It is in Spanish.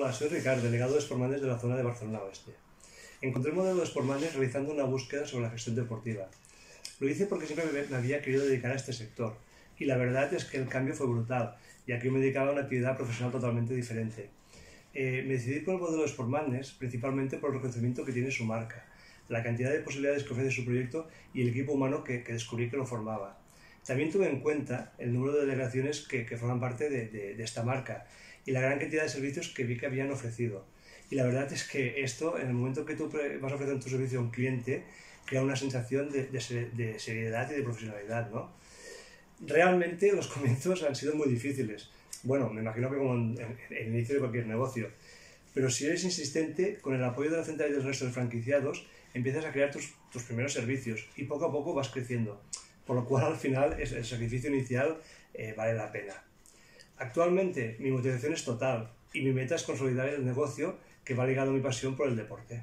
Hola, soy Ricardo, delegado de Sportmanes de la zona de Barcelona Oeste. Encontré el modelo de Sportmanes realizando una búsqueda sobre la gestión deportiva. Lo hice porque siempre me había querido dedicar a este sector y la verdad es que el cambio fue brutal, ya que yo me dedicaba a una actividad profesional totalmente diferente. Eh, me decidí por el modelo de Sportmanes principalmente por el reconocimiento que tiene su marca, la cantidad de posibilidades que ofrece su proyecto y el equipo humano que, descubrí que lo formaba. También tuve en cuenta el número de delegaciones que, forman parte de, esta marca y la gran cantidad de servicios que vi que habían ofrecido. Y la verdad es que esto, en el momento que tú vas a ofrecer tu servicio a un cliente, crea una sensación de, seriedad y de profesionalidad, ¿no? Realmente los comienzos han sido muy difíciles. Bueno, me imagino que como en, el inicio de cualquier negocio. Pero si eres insistente, con el apoyo de la central y del resto de franquiciados, empiezas a crear tus primeros servicios y poco a poco vas creciendo. Por lo cual, al final, el sacrificio inicial eh, vale la pena. Actualmente mi motivación es total y mi meta es consolidar el negocio que va ligado a mi pasión por el deporte.